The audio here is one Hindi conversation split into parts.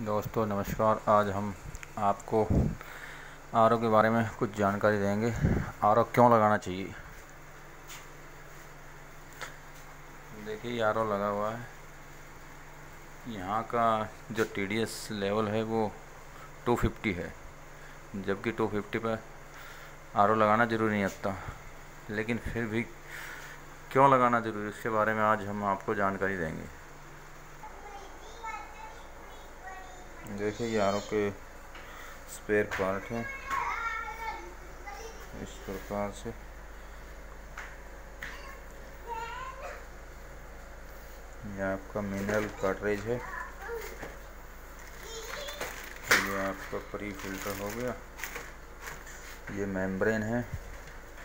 दोस्तों, नमस्कार। आज हम आपको आरओ के बारे में कुछ जानकारी देंगे। आरओ क्यों लगाना चाहिए? देखिए आर लगा हुआ है। यहाँ का जो टीडीएस लेवल है, वो 250 है। जबकि 250 पर आर लगाना ज़रूरी नहीं होता। लेकिन फिर भी क्यों लगाना ज़रूरी इसके बारे में आज हम आपको जानकारी देंगे। देखिए ये आर के स्पेयर पार्ट है। इस प्रकार से। यह आपका मिनरल कार्टरेज है। ये आपका प्री फ़िल्टर हो गया। ये मेम्ब्रेन है।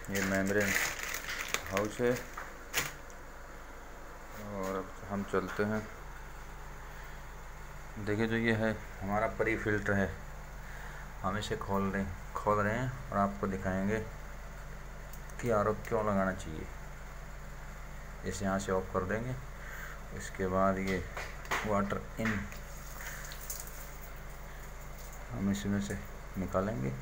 ये मेम्ब्रेन हाउस है। और अब हम चलते हैं। देखिए जो ये है, हमारा परी फ़िल्टर है। हम इसे खोल रहे खोल रहे हैं और आपको दिखाएँगे कि आर क्यों लगाना चाहिए। इसे यहाँ से ऑफ़ कर देंगे। इसके बाद ये वाटर इन हम इसमें से निकालेंगे।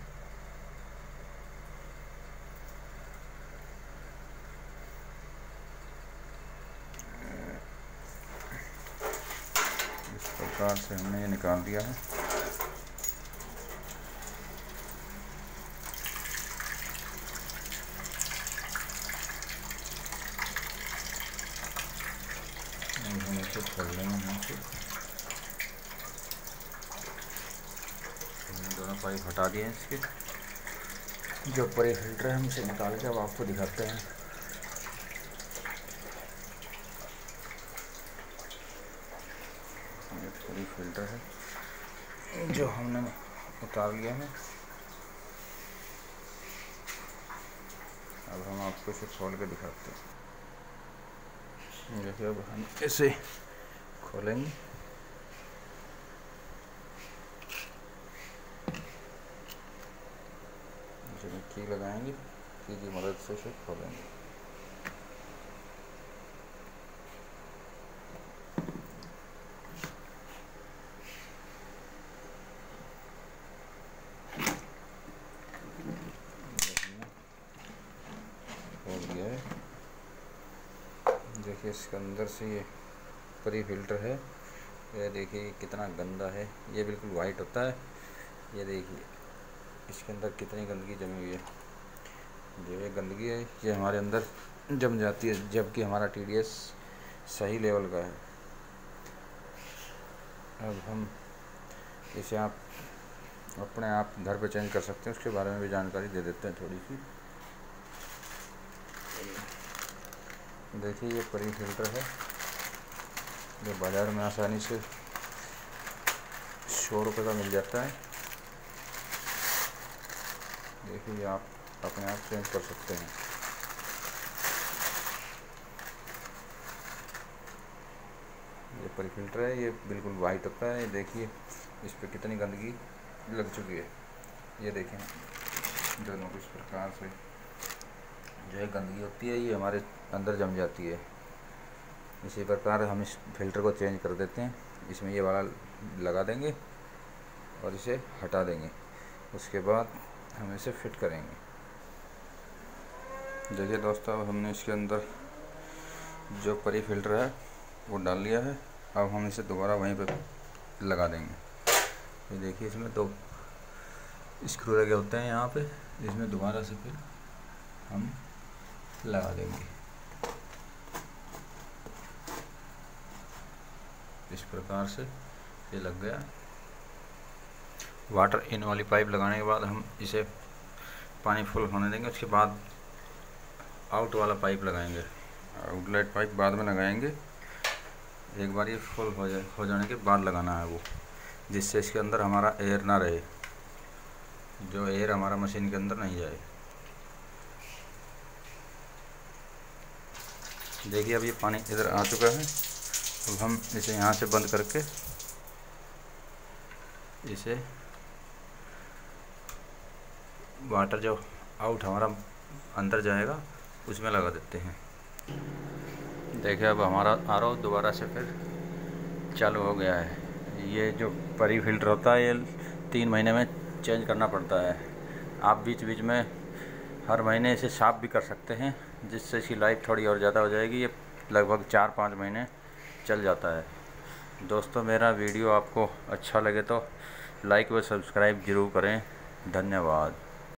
प्रकार से हमने ये निकाल दिया है। पाइप हटा दिए इसके। जो ऊपर फ़िल्टर है, हम इसे निकाल के अब आपको दिखाते हैं। पूरी फ़िल्टर है। जो हमने उतार लिया है। अब हम आपको इसे खोल के दिखाते हैं। जैसे अब हम इसे खोलेंगे। की लगाएँगे की की मदद से इसे खोलेंगे। देखिए, इसके अंदर से ये परी फ़िल्टर है। ये देखिए, कितना गंदा है। ये बिल्कुल वाइट होता है। ये देखिए, इसके अंदर कितनी गंदगी जमी हुई है। जो ये गंदगी है, ये हमारे अंदर जम जाती है, जबकि हमारा टीडीएस सही लेवल का है। अब हम इसे आप अपने आप घर पे चेंज कर सकते हैं। उसके बारे में भी जानकारी दे देते हैं थोड़ी सी। देखिए, ये परी फ़िल्टर है। जो बाज़ार में आसानी से सौ रुपये का मिल जाता है। देखिए आप अपने आप चेंज कर सकते हैं। ये परी फ़िल्टर है, ये बिल्कुल वाइट होता है। ये देखिए, इस पर कितनी गंदगी लग चुकी है। ये देखें, दोनों को इस प्रकार से जो है गंदगी होती है। ये हमारे अंदर जम जाती है। इसी प्रकार हम इस फ़िल्टर को चेंज कर देते हैं। इसमें ये वाला लगा देंगे और इसे हटा देंगे। उसके बाद हम इसे फिट करेंगे। देखिए दोस्तों अब हमने इसके अंदर जो परी फ़िल्टर है, वो डाल लिया है। अब हम इसे दोबारा वहीं पर लगा देंगे। ये देखिए, इसमें दो स्क्रू लगे होते हैं यहाँ पे। इसमें दोबारा से फिर हम लगा देंगे। प्रकार से ये लग गया। वाटर इन वाली पाइप लगाने के बाद हम इसे पानी फुल होने देंगे, उसके बाद आउट वाला पाइप लगाएँगे। आउटलेट पाइप बाद में लगाएँगे। एक बार ये फुल हो जाए, हो जाने के बाद लगाना है वो, जिससे इसके अंदर हमारा एयर ना रहे। जो एयर हमारा मशीन के अंदर नहीं जाए। देखिए अब ये पानी इधर आ चुका है। अब हम इसे यहाँ से बंद करके इसे वाटर जो आउट हमारा अंदर जाएगा, उसमें लगा देते हैं। देखिए अब हमारा आरओ दोबारा से फिर चालू हो गया है। ये जो परी फ़िल्टर होता है, ये तीन महीने में चेंज करना पड़ता है। आप बीच बीच में हर महीने इसे साफ़ भी कर सकते हैं, जिससे इसकी लाइफ थोड़ी और ज़्यादा हो जाएगी। ये लगभग चार पाँच महीने चल जाता है। दोस्तों, मेरा वीडियो आपको अच्छा लगे तो लाइक व सब्सक्राइब ज़रूर करें। धन्यवाद।